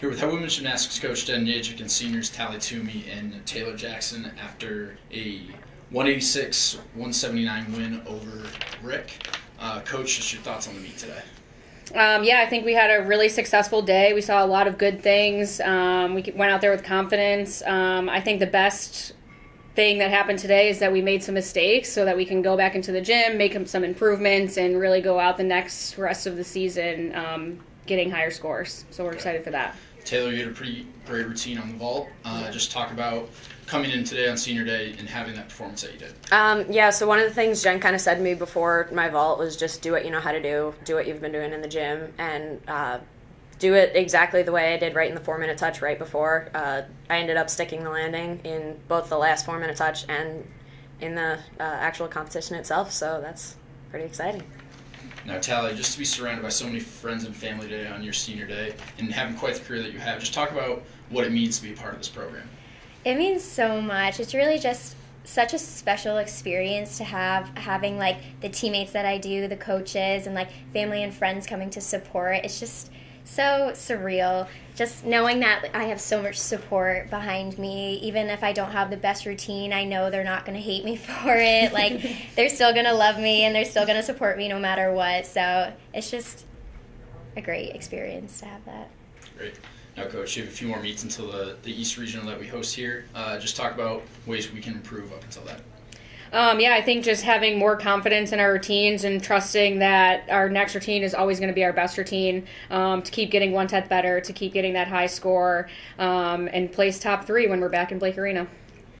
Here with head women's gymnastics coach Jenn and seniors Tali Twomey and Taylor Jackson after a 186 179 win over Rick. Uh, coach, just your thoughts on the meet today? Um, yeah, I think we had a really successful day. We saw a lot of good things. Um, we went out there with confidence. Um, I think the best thing that happened today is that we made some mistakes so that we can go back into the gym, make some improvements, and really go out the next rest of the season um, getting higher scores. So we're excited for that. Taylor, you had a pretty great routine on the vault. Uh, yeah. Just talk about coming in today on senior day and having that performance that you did. Um, yeah, so one of the things Jenn kind of said to me before my vault was just do what you know how to do, do what you've been doing in the gym, and uh, do it exactly the way I did right in the four minute touch right before. Uh, I ended up sticking the landing in both the last four minute touch and in the uh, actual competition itself, so that's pretty exciting. Now, Tali, just to be surrounded by so many friends and family today on your senior day and having quite the career that you have, just talk about what it means to be a part of this program. It means so much. It's really just such a special experience to have having like the teammates that I do, the coaches, and like family and friends coming to support. It's just so surreal. Just knowing that I have so much support behind me, even if I don't have the best routine, I know they're not going to hate me for it. Like, they're still going to love me and they're still going to support me no matter what. So it's just a great experience to have that. Great. Now, Coach, you have a few more meets until the, the East Regional that we host here. Uh, just talk about ways we can improve up until then. Um, yeah, I think just having more confidence in our routines and trusting that our next routine is always going to be our best routine um, to keep getting one tenth better, to keep getting that high score, um, and place top three when we're back in Blake Arena.